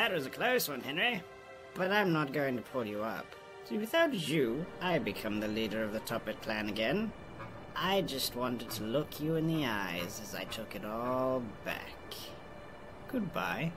That was a close one, Henry. But I'm not going to pull you up. See, without you, I become the leader of the Toppat clan again. I just wanted to look you in the eyes as I took it all back. Goodbye.